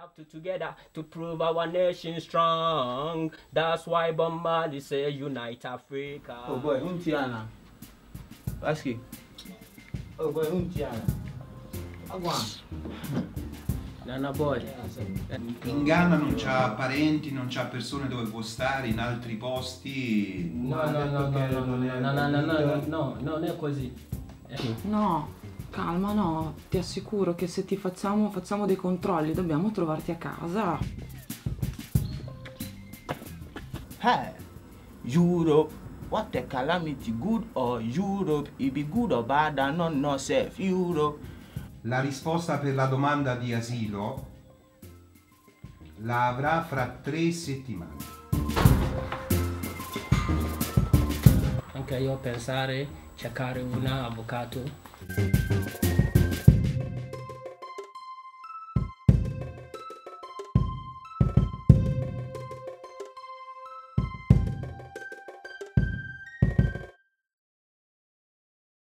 have to together to prove our nation strong. That's why Bob Marley say unite Africa. Oh boy, untiana. Aski. Oh boy, untiana. Agwan. Nana boy. In Ghana non c'ha parenti, non c'ha persone dove può stare, in altri posti. No, no, no, no, no, no, no, no, no, no, no, no, non è così. Eh, No, calma, no. Ti assicuro che se ti facciamo, facciamo dei controlli dobbiamo trovarti a casa. Hey, Europe. What a calamity, good or Europe? It be good or bad, I don't know self. Europe. La risposta per la domanda di asilo la avrà fra tre settimane. Anche io pensare Shakari na Abukato.